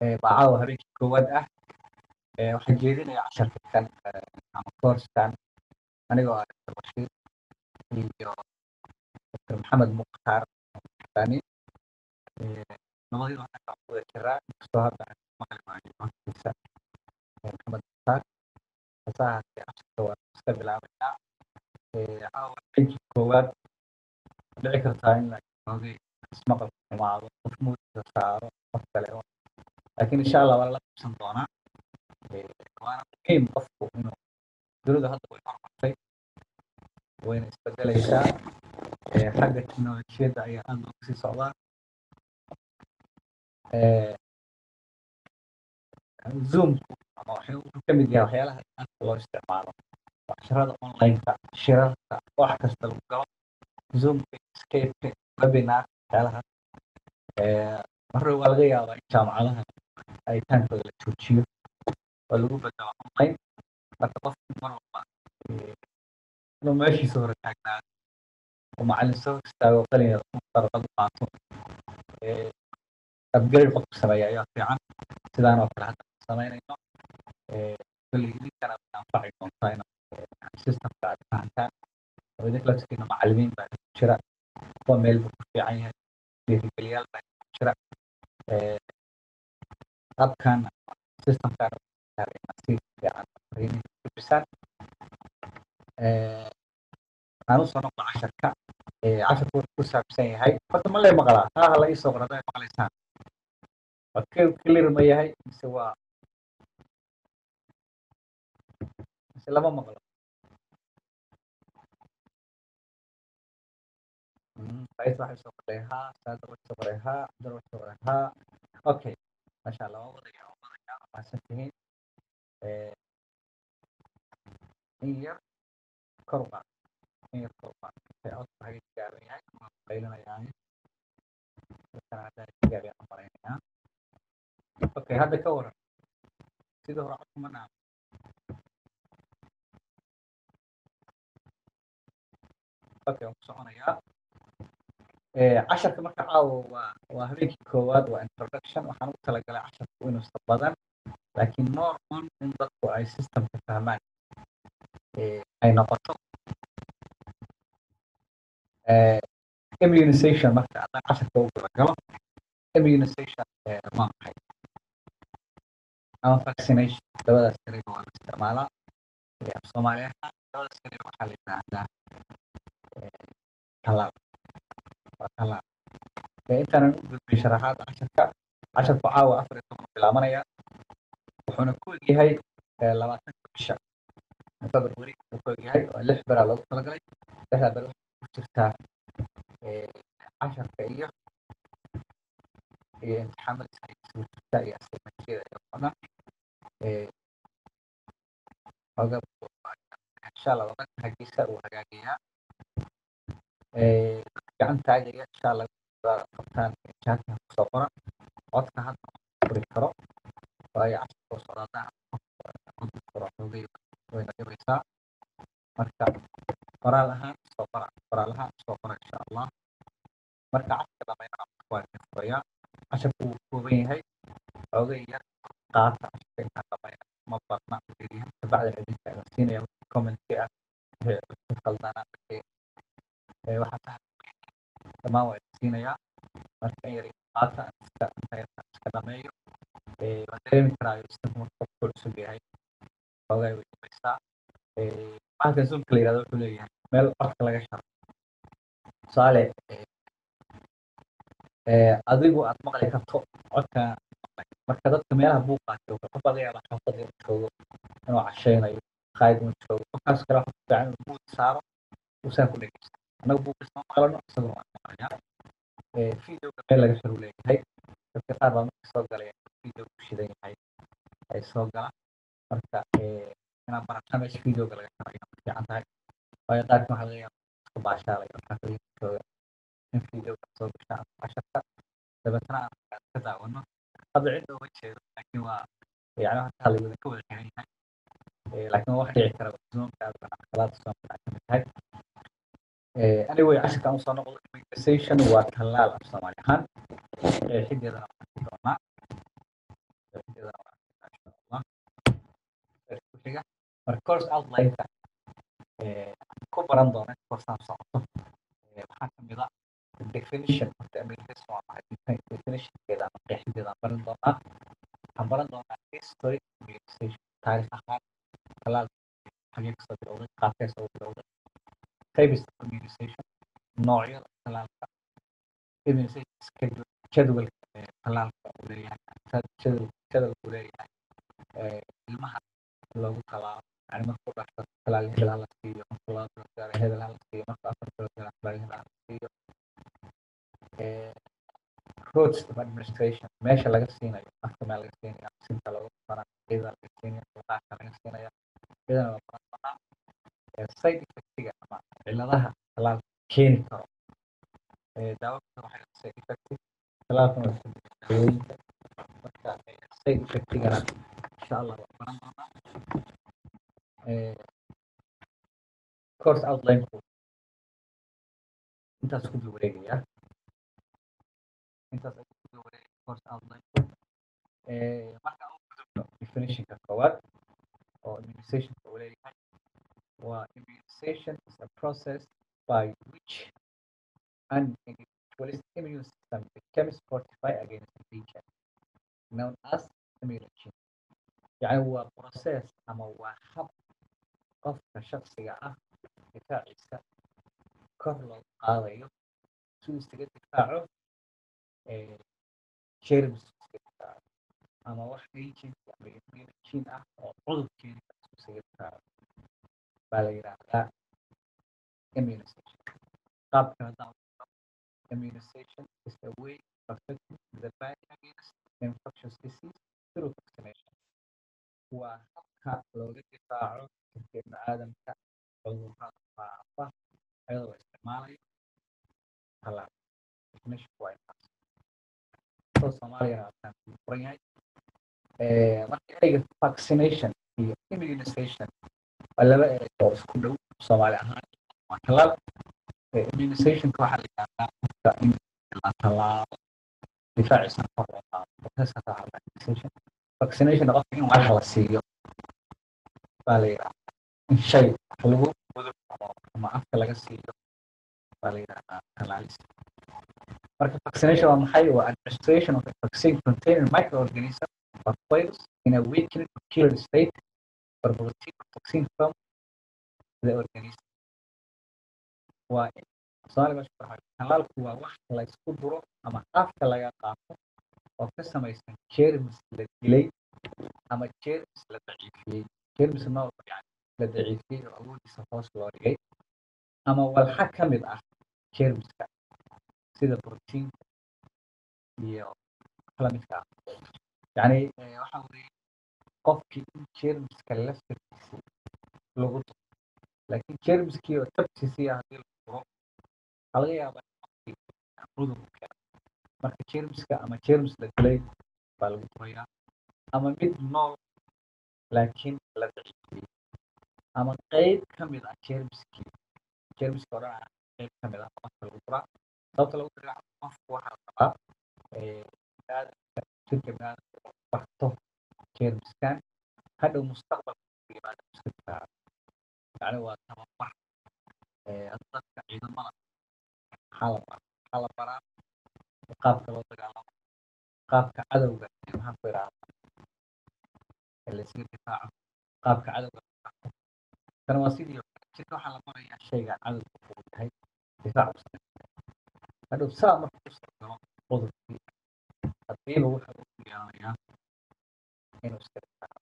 bacaawa habeenkii koowaad ah waxaan jeedinaya casharka kan ama koorskan anigoo ah dr bashiir iyo dr maxamed mukhtaar ani labadii waxaan wada jiraa inkastoo hadda aan maxamed mukhtaar hasahaase casharka waan iska bilaabaynaa caawa koowaad dhici kartaa in la xumaado qof muudiisa saaro qof kale laakiin insha allah waa lala qabsan doonaa waana muhiim qofku inuu dunidu hadda way horumartay wayna isbedelaysaa xagga teknolojiyadda ayaa aada looga sii socdaa zoomku ama wuxuu ka mid yahay waxyaalaha aadka loo isticmaalo waxsharada onlineka shirarka wax kasta lagu galo zoomka scape webinar waxyaalahaas marre waa laga yaabaa in jaamacadaha taankooda la joojiyo oo lagu bedelo online marka qofku mar walba inuu meeshiisa hore taagnaado oo macallin soo istaago qalin darqad u qaato upgrade qofku sameeya ayaa fiican sidaan oo kale hadda samaynayno koley idinkana way anfaci doontaa inaad systemka aad fahantaan oo idinka laftigiina macallimiin baa ku jira kuwa meel ku fiican yahay dhiirigeliyaal baa ku jira habkan systemkan si fiican fariimihiisaan aan u soo noqdo casharka casharku wuxuu ku saabsan yahay horta ma lay maqlaa haaha la iisoo qorada maqlaysaan codkeygu clear ma yahay mise waa mise lama maqlo faiz waxay soo qoray haa saada waxay soo qoray haa cabdul waxay soo qoray haa okay masha allah waa wadaya waa wadaya waa mahadsan tihiin in yar kor u qaad in yar kor u qaad codka waxay gaaban yahay waa qaylinayaan dadkana hadda gaabaya aan malaynayaa okay hadda ka waran sida hore codku ma waan ku soconayaa casharka marka caawa waa waa habeenkii koowaad waa introduction. Waxaan ugu talagalay casharku inuusan badan laakiin normal in dadku ay systemka fahmaan. Ay noqoto. Immunization marka haddaan casharka u gudagalo immunization waa maxay ama vaccination labadaas ereyga waa la isticmaalaa. Af soomaali ahaan labadaas waxaa la yidhaahdaa talaal waa intaanan u gudbin sharaxaada casharka casharku caawa afar iyo toban bilaabanaya. Wuxuuna ku egyahay labaatanka bisha. February wuxuu ku egyahay oo lix beraa loogu talagalay. Lixdaa ber waxay ku jirtaa casharka iyo iyo imtixaamada iskuulta iyo assignmentyada iyo oo dhan oga insha allah waqti hagiisa uu hagaagayaa gacan taagaya insha allah qabtaan jaadka ku soo qoran codka hadda furi karo waayo wayna dhibaysaa. Marka qoraal ahaan soo qora qoraal ahaan soo qora insha allah. Marka casharka dhameynana waa idin furayaa casharku wuu kooban yahay xoogay yar qaata casharka intaan dhameyna ma barna leeyahay kabacdi idinka idin siinaya commenti ah wixii khaldana waxaa tahay dhammaan waa idin siinayaa marka in yar qaata iska dhameeyo waan dareemi marka qofku cusub yahay xoogay way dhibaysaa zoomka la yiraahdo wuxuu leeyahay meel codka laga sharo tusaale adigu aad maqli karto codka marka dadka meelaha buuqaa jooga qof laga yaaba xaafada inuu joogo inuu casheynayo qaayid inuu joogo qofkaas kale waxa fiican inuu buud saaro uusan ku dhegeysta annaga maqlano isaguna waan maqlayaa videoga meel laga sharo leeyahay dadka qaar baa marka soo galaya video ku shidan yahay ay soo gala marka inaan barata meesha videoga laga sharo ayaa fiican tahay waayo qaarka waxaa laga yaaba iska baashaalaya xaafadii jooga in videoga soo gasha ama casharka dabeetana aan ka daawano hadda cidda uma jeedo laakiin waa yani waxa kaa lagu ka wada xiran yahay laakiin wax dhici kara zoomka aad caqabada soo ka mid tahay anyway casharka aan u soo noqdo immunization waa tallaal af soomaali ahaan xigeedana waxaan ku doonaa qeybteeda waa insha allah marka course outline-ka ku baran doona koorsaan socoto waxaa ka mid a definition horta immunization waa maxay definitionkeeda ama qeexideeda aan baran doonaa waxaan baran doonaa history immunization taariikh ahaan talaalka xagee ka soo bilowday qaabkee bilowday of immunization noocyada talaalka jadwalka talaalka uu leeyahay jadwal jadwal uu leeyahay ilmaha loogu talaalo yani markuu dhasho talaal hebel hala siiyo marka laba bilood gaaro hebel hala siiyo marka afar bilood gaaro talaal hebel hala siiyo roads administration meesha laga siinayo afka meel laga siinayo sinta loogu qaran iyada laga siinayo laqaaka laga siinayo iyadana waa side effectiga ama ciladaha talaalka keeni karo daawada waxay effective talaalkuna daawooyinka marka side effectigana insha allah waa baran doonaa course outline-ku intaas ku wareegaya intaas ayuu ku wareegaya course outline-ku marka u gudubno definitionka koowaad oo immunizationka uu leeyahay waa immunization is a process by which an individual's immune system? Becomes fortified against agent known as immunogen yani waa process ama waa hab qofka shaksiga ah difaaciisa kor loogu qaadayo si uu isaga difaaco difaaco ama wax agent ama immunogen ah oo cudur keeni kara la yidhaahdaa immunization haddaan immunization is waa habka looga difaaco jirka aadamka cudurrada faafa iyadoo la isticmaalayo talaal definition waa intaas yahay marka ereyga vaccination iyo immunization waa laba erey oo isku dhow soomaali ahaan waa talaal immunizationka waxaa la yidhahdaa qofka in la talaalo difaaciisana kor loo qaado processka waxaa la immunization vaccination qofka in wax la siiyo baa la yidhahdaa in shay wax lagu gudub ama afka laga siiyo baa la yidhahdaa talaalis marka vaccination waa maxay waa administration of a vaccine containing microorganism or virus in a weakened or killed state vaccine from the organism waa waxaa talaalku waa wax la isku duro ama afka laga qaato oo ka samaysan germs la dilay ama germs la daciifiyey germs nool la daciifiyey oo awoodiisa hoos loo dhigay ama walxa ka mid ah germska sida proteinka iyo lamidka ah yani waxa weeye qofkii in germska laftarkiisa lagu duro laakiin germskii oo tabtiisii haddii la duro waxaa laga yaabaa cudur marka germska ama germs la dilay baa lagu durayaa ama mid nool laakiin la daciifiyey ama qeyb ka mid ah germskii germska oo dhan qeyb ka ah qofka lagu duraa sababta lagu duraa qofku waxaa rabaa jirka biniaadamka barto germskan hadhow mustaqbalka waa tababar dadka ciidamada maxaa la maxaa qaabka loo dagaalamo qaabka cadowga maxaan ku idhahdaa laysaga difaaco qaabka cadowga kana waa sidii jirka waxaa la barayaa shayga cadowga uu yahay difaac hadhow saa marka u cudurkii hadiiba waxa uu yeelanayaa inuu iska difaaco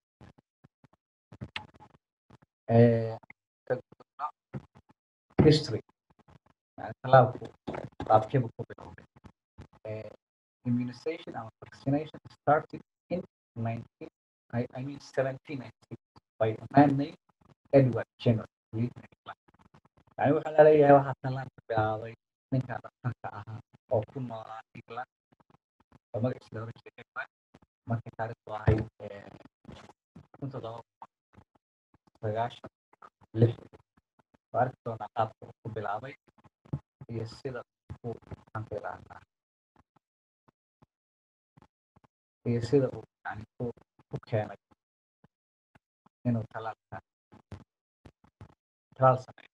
history يعني talaalku qaabkeebu ku bilowday immunization ama vaccination started in 19 I, I mean 1796 by a man named Edward Jenner yani waxaa la leeyahay waxaa talaalka bilaabay ninka dhaqtarka ahaa oo ku noolaa England oo magaciisa la oran jiray Edward lix waa arki doonaa qaabka ku bilaabay iyo sida uu idhahdaa iyo sida uu yani ku ku keenay inuu talaalka talaal sameeyo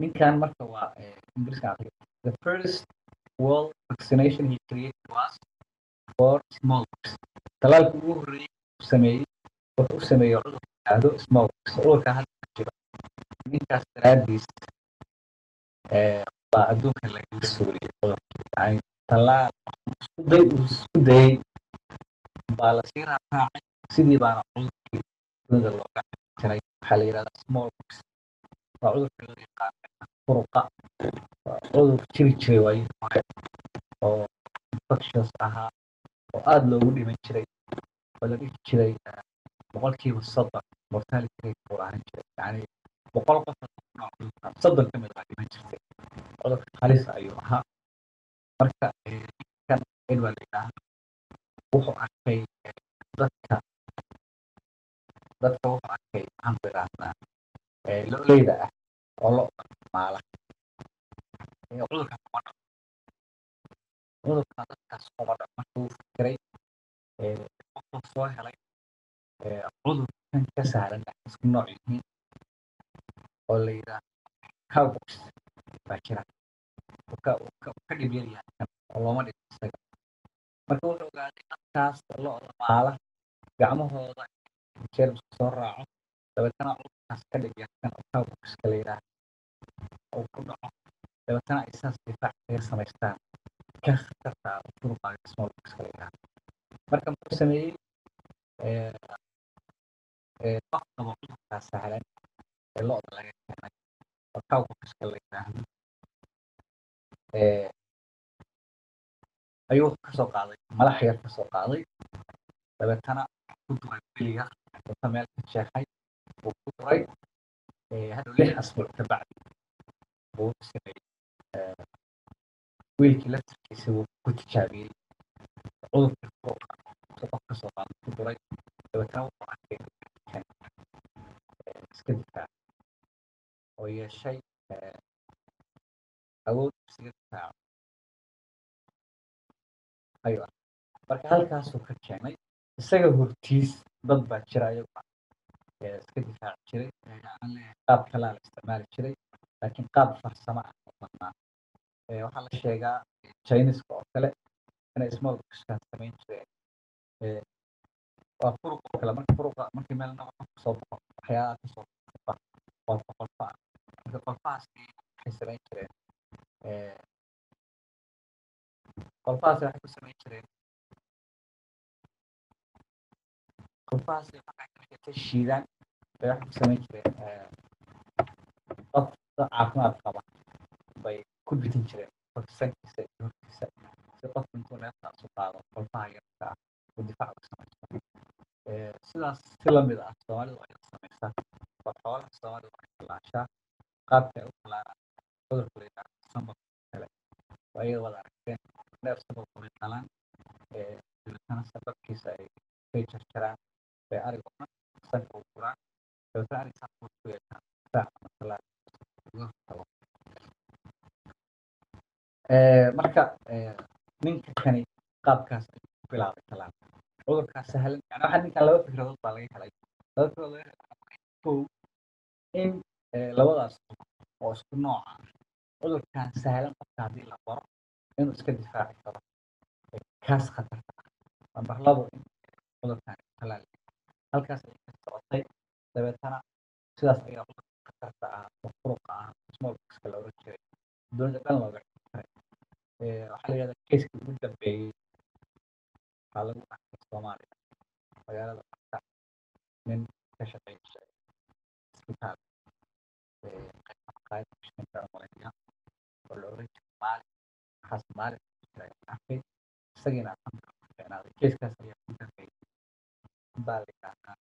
ninkan marka waa ingiriiska aqri the first world vaccination he created was talaalka ugu horreeyay uu sameeyey wuxuu u sameeyey cudur yidhaahdo smallpox cudurka hadda jira ninkaas daraadiis eh, baa adduunka lagaga suuriyey cudurka talaal isku day uu isku dayey baa la sii raaraacay sidii baana cudurkii dunida looga tiray waxaa la yidhahdaa smallpox waa cudurka loo yaqaano furuqa cudur jiri jiray waayihii oo infectious ahaa oo aada loogu dhiman jiray oo la dhihi jiray eh, boqolkiiba soddon mortality rate buu ahaan jiray yani boqol qof soddon ka mid baa dhiman jirtay. Cudurka halis ayuu ahaa. Marka eh, edward la yidhaahdo wuxuu arkay eh, dadka dadka wuxuu arkay maxaan ku idhaahdaa eh, lo'leyda ah oo lo maala. Cudurka kuma dhaco cudurka dadkaas kuma dhaco marka uu fikiray wuxuu soo helay eh, cudurkan ka sahlan ah isku nooc yihiin oo la yidhaahdo cowbox baa jira ka uu ka uu ka dhib yar yahay kan oo looma dhigo isaga marka wuxuu ogaaday dadkaas lo'da maala gacmahooda jeermiska soo raaco dabeetana cudurkaas ka kan oo cowboxka la yidhaahdo uu ku dhaco dabeetana ay difaac kaga samaystaan ah marka muxuu sameeyey eh, eh, qof qabo cudurkaas sahlan ee lo'da laga keenay oo cowboxka la yidhaahdo eh, ayuu ka soo qaaday malax yar ka soo qaaday dabeetana ku duray weli yar inta meel ka jeexay buu ku duray eh, hadhow lix asbuuc ka bacdi buu sameeyey eh, wiilkii laftirkiisa wuu ku tijaabiyey cudurkii furuqa intuu qof ka soo qaaday ku duray dabeetana wuxuu arkay iska difaac oo yeeshay awood iskaga difaaco ayuu arkay marka halkaasuu ka keenay isaga hortiis dad baa jira ayagu iska difaaci jiray qaab kalaa la isticmaali jiray laakiin qaab farsamo ah oo badnaa waxaa la sheegaa chineska oo kale inay small samayn jireen ee waa furuq oo kale marka furuqa markii meel nabax ka soo baxo waxyaalaha ka soo baxa qolfa qolfa ah marka qolfahaas waxay samayn jireen ee qolfahaas waxay ku samayn jireen qolfahaas waxay ka dhigtay shiidaan bay waxay ku samayn jireen dad caafimaad qaba bay ku bitin jireen qofka sankiisa iyo hortiisa si qof intuu neeftaas u qaado qolfaha yarka ah uga samaysto sidaas si la mid ah soomaalidu ay samaysaa waa xoolaha soomaalidu ay tallaashaa qaabka ay u tallaanaan cudurka la yidhaahdo sambabka kale waa iyada wada aragteen neef sababka bay dhalaan ee dabeetana sababkiisa ay kay jarjaraan bay ariga oo dhan sanka u guraan dabeetana ariga saas ku yeeshaa difaac ama tallaal uga hortago ee marka ee ninka kani qaabkaas ayuu bilaabay tallaal cudurkaas sahlan yani waxaa ninkan laba fikradood baa laga helay. Laba fikradood laga helay kow in ee labadaas oo isku nooc ah cudurkan sahlan qofka haddii la baro inuu iska difaaci karo kaas khatarta ah. Nambar labo in cudurkan tallaal halkaas ayay ka dabeetana sidaas ayaa cudurka khatarta ah oo ah small boxka la jiray. Dunida dhan looga waxaa la yidhahdaa keiskii ugu dambeeyey waxaa lagu arkay soomaaliya magaalada marka nin ka shaqeyn jiray isbitaal qaybta maqaayadda kushinka malayga oo la oran jiray maali waxaas maali arkay isagiina fiicnaaday keiskaas ayaa ugu dambeeyey baa la yidhahdaa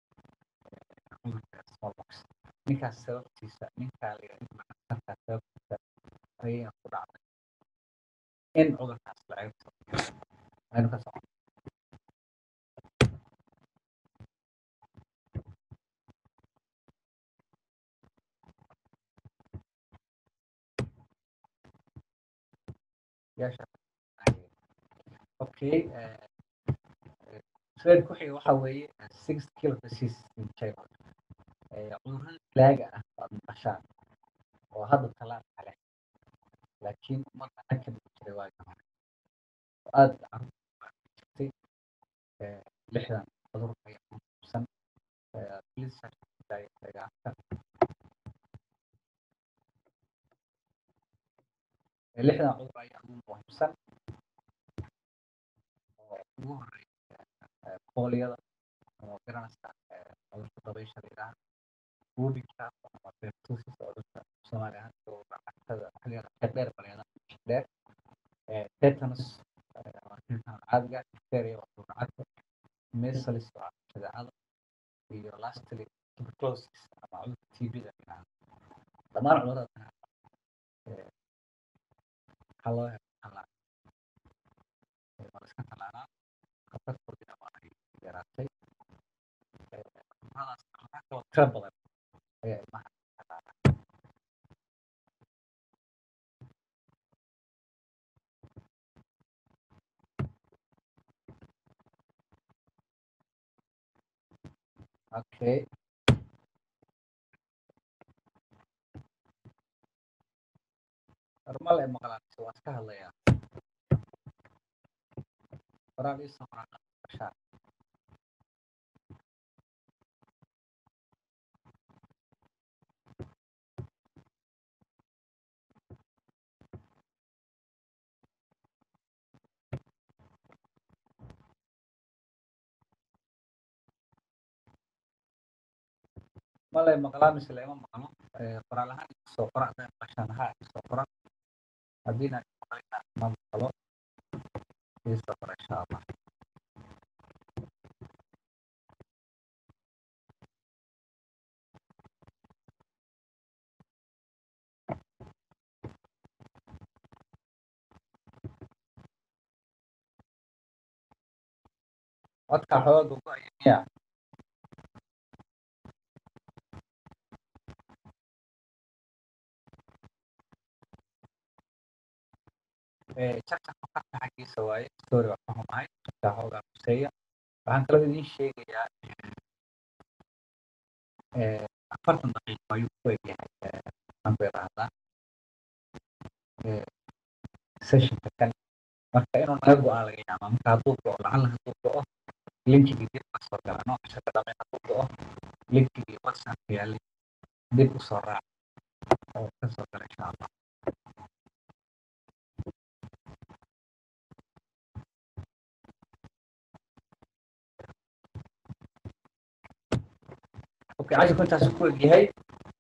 cudurka smallbox ninkaas sababtiisa ninkaa la khatartaa sababtiisa ayayna ku dhacday in cudurkaas laga okay trade ku xiga waxa weeye six kilo disease in china. Cudurrada dilaaga ah aad maqashaan oo hadda talaan kale laakiin ummadda ka dhigi jiray waagi hore oo aad jirtay lixdan cudur ayaa muhiimsan lixdan cudur ayaa ugu muhiimsan oo ugu horreeya booliyada oo garanaysa cudurka dabaysha la yidhaha wubika ama pertussis oo dadka soomaali ahaan lacagtada xilliga dheer baleeda dheer tetanus caadiga bacteria waa lacagta measles waa shadeecada iyo lastly tuberculosis ama cudurka tbda dhammaan cudurrada waxaa loo helaa waa la iska talaanaa khatartoodina waa ay yaraatay cuduradaas waxaa kaloo tiro badan okay. Normal ee maqlaan waa iska hadlayaa qoraal ii male maqlaa mise lama maqlo qoraal ahaan soo qora hadday maqashaan haa soo qora haddiina ma maqlo soo qora insha allah codka xooga ugu jarka fakarka xaggiisa waaye story waa ka xumahay jarka xoogaa huseeya waxaan kaloo idiin sheegayaa afartan daqiiqo ayuu ku egyahay maxaan ku idhaahdaa sessionka kan marka inuu naga go'aa laga yaabaa marka hadduu go-o lacala hadduu go-o linkigii dib ka soo gala nooca shaka dhamay hadduu go-o linkigii whatsapp yaalay dib u soo raac oo ka soo gala insha allah casharku intaas ku egyahay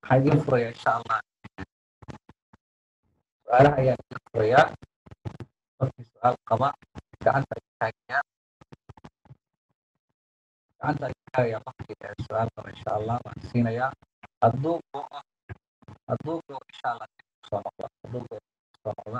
waxaan idiin furayaa insha allah su'aalaha ayaan idiin furayaa qofkii su'aal qaba gacanta taagayaa gacanta taagayaa waqti su'aal qaba insha allah waan siinayaa hadduu hadduu insha allah soo noqdo hadduu soo noqdo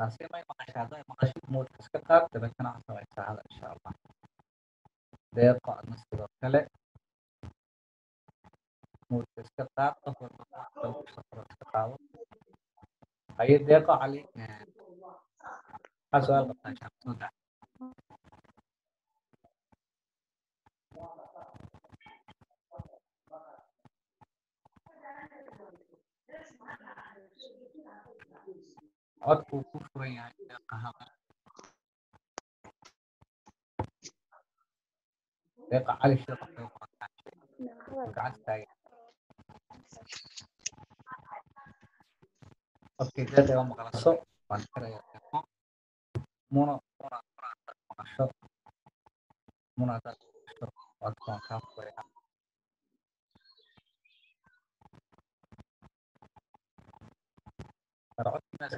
taasi may maqashaa hadday maqashid muudka iska qaad dabeetana waxaad samaysaa hadal insha allah deeqo adna sidoo kale muudka iska qaad qof walba muudka lagu safro iska qaado haye deeqo cali maxaa su'aal qabtaa shamsuuda codku ku furan yahay deeqa cali taagan qofkii deeqa iga maqlaso waan xirayaa deeqo muna muna muna haddaad maqasho muna haddaad maqasho codka waan kaa furayaa codkiinaas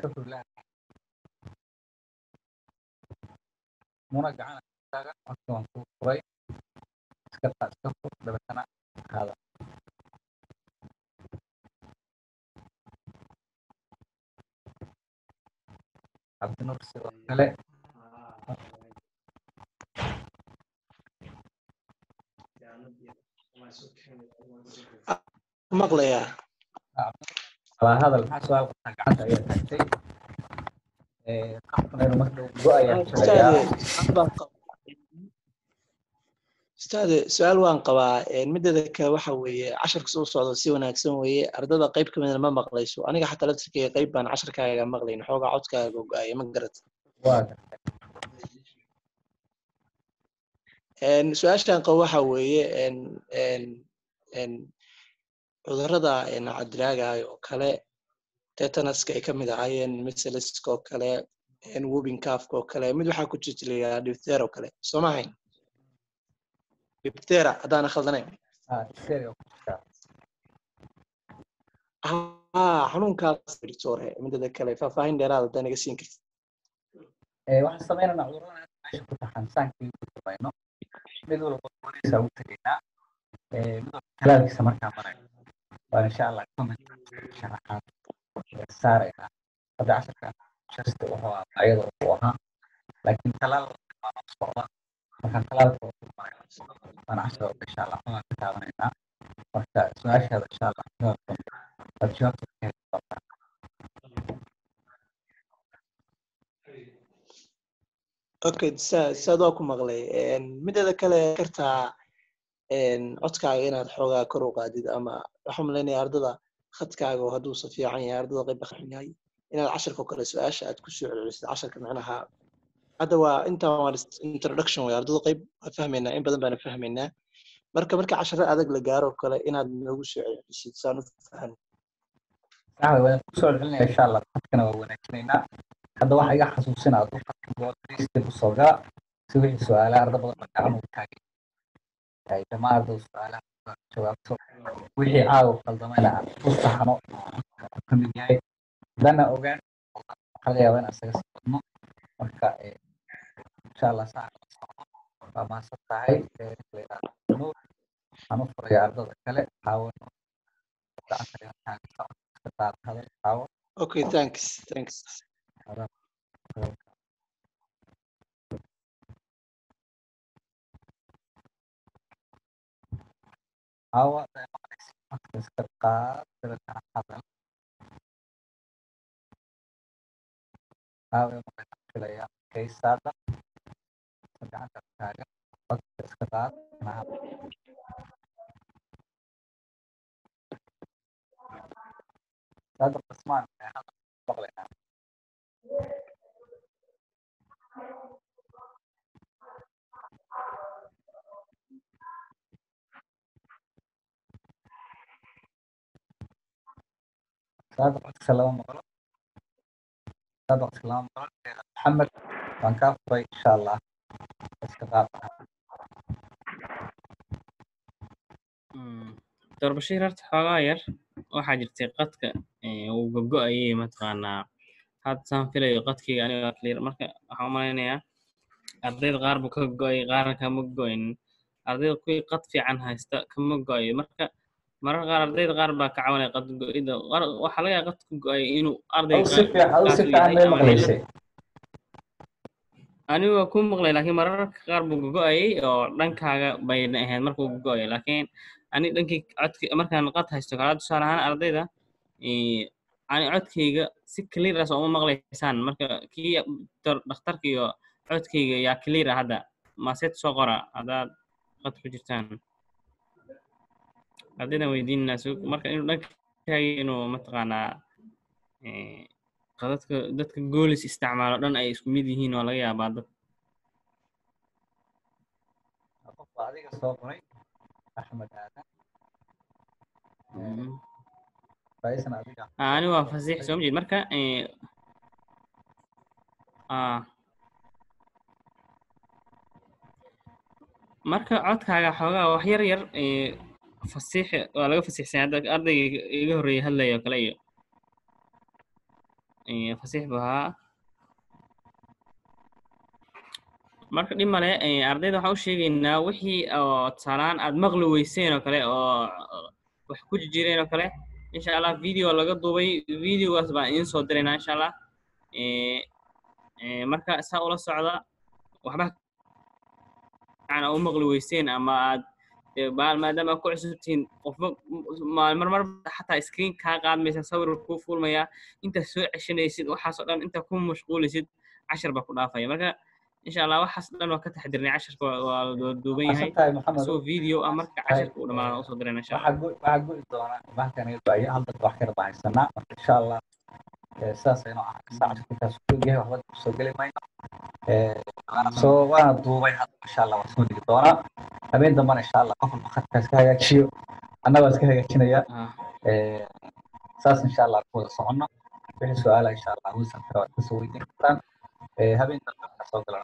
iska taa iska fur dabeetana kale maqlayaa waa hadal su'aal gacanta ayaa taagtay inuu marka uu go ayaa filayaa ustaade su'aal waan qabaa mideeda kale waxa weeye casharka soo socdo si wanaagsan weeye ardada qayb ka midna ma maqlayso aniga xataa laftirkeyga qayb baan casharkaaga maqlayn xoogaa codkaaga go'aaya ma gartay su'aashaan qabo waxa weeye cudurrada cadiraaga oo kale tetanaska ay ka mid ahaayeen miseliska oo kale wobin cafka oo kale mid waxaa ku jirta la yidhahdaa diphthera oo kale. Soo ma ahayn? Diphthera haddaan khaldanayn ah xanuunkaas doctore midada kale faahfaahin dheeraad haddaa naga siin kartid. Eh, waxaan sameynaynaa cudurrada aad meesha ku taxan saankii ugu dambayno mid walba wariisa ugu tegaynaa Eh, mid walba talaalkiisa markaa marayno waan insha allah sharaxaad saaraynaa hadda casharkan shasta wuxuu ahaa ayada uu ahaa laakiin talaal waa socda markaan talaalka ugu marayno waan cashar insha allah waxaan ka taabanaynaa marka su'aashaada insha allah jawaab dambe waad jawaabta ka heli doontaa okay sa- saad waa ku maqlay mideeda kale kartaa codkaaga inaad xoogaa kor u qaadid ama waxaan malaynaya ardada khadkaaga oo hadduusa fiican yahay ardada qayb xun yahay inaad casharka oo kale su'aasha aad ku soo celcelisid casharka macnaha. Hadda waa intaan waa introduction way ardada qayb waa fahmaynaa in badan baana fahmaynaa. Marka marka casharo adag la gaaro kale inaad noogu soo celcelisid saan u fahan waan ku soo celinaya insha allah khadkana waa wanaajinaynaa hadda waxa iga xasuusinaa aduu khadka ku soo gaa si wixii su'aalaha arda badan ba gacan ugu taagay ay dhammaan ardada su'aalaha jawaabto wixii caawa qaldamayna aan u saxno ka mid yahay haddana ogaan laga yaabaa inaan isaga socodno marka eh, insha allah saa waa mahadsan tahay Eh, nuur waxaan u furaya ardada kale qaad hadal caawa okay thanks thanks caawa maqlaysa iska qaad dabeetana hadal caawa maqlaysa filaya kaysaada gacanta taagan codka iska qaad kana hadal saada maqlo saada codka lama maqlo Eh, maxamed waan kaa furay insha allah iska Dr. Bashir horta xoogaa yar waxaa jirtay qadka uu gogo-ayay mataqaanaa hadda saan filayo qadkayga aniga waa clear marka waxaan u ardayda qaar buu ka go'ay qaarna kama go'aynin ardayda kuwii qad fiican haysta kama go'ayo marka mararka qaar ardayda qaar baa ka cabanaya qad go-ida waxaa laga yaabaa qad ku go'ay inuu ardayga adigu si fiican adigu qaas si u fiican yahay may ama maqlaysay. Anigu waa ku maqlay laakiin mararka qaar buu gogo-ayay oo dhankaaga bayna ahayd markuu gogo-ayay. Laakiin ani dhankii codki markaan qad haysto kala tusaale ahaan ardayda ani codkayga si clear ah uma maqlaysaan. Marka kii dhakhtarka iyo codkayga yaa clear ah hadda. Maseed soo qora haddaad qad ku jirtaan haddayna weydiinina marka inuu dhankaaga inuu mataqaanaa ee, qadadka dadka goolis isticmaalo dhan ay isku mid yihiin waa laga yaabaa dad. Mhm. adiga Ah, ani waa fasiix soo ma jeed marka ah, marka codkaaga xoogaa wax yar yar ee, fasiix waa laga fasiixsan hadda ardayga iga horreeyay hadlaya oo kale iyo fasiix buu ahaa. Marka dhib male ardayda waxaan u sheegaynaa wixii oo tusaalaan aad maqli weyseen oo kale oo wax ku jireen oo kale insha allah video laga duubay videogaas baan idiin soo diraynaa insha allah marka saa ula socda waxba u maqli weyseen ama aad eh, ba- maadaama aad ku cusubtihiin qofba ma- marmar xataa screen kaa qaadmaysa sawir kuu fuulmaya intaad soo ceshanaysid waxaasoo dhan intaad ku mashquulisid cashar baa ku dhaafaya marka insha allah waxaas dhan waa ka taxdirnay casharka waa la duuban yahay isagoo video ah marka casharka uu dhamaado u soo dirayna insha allah waxaa go- waxaa go'i doona imaankan iga baayo hal dad wax kala bahaysanaa marka insha allah eh, sidaas aynu ah saacadka intaas ku yahay waxba ku soo geli mayno Eh, soo waana duubay hadda insha allah waan soo dhigi doonaa habeen dambana insha allah qof walba khadka iska hagaajiyo annagoo iska hagaajinaya saas insha allah ku wada socono wixii su'aala insha allah kale waad ka soo weydiin kartaan habeen dambe waxaa soo galan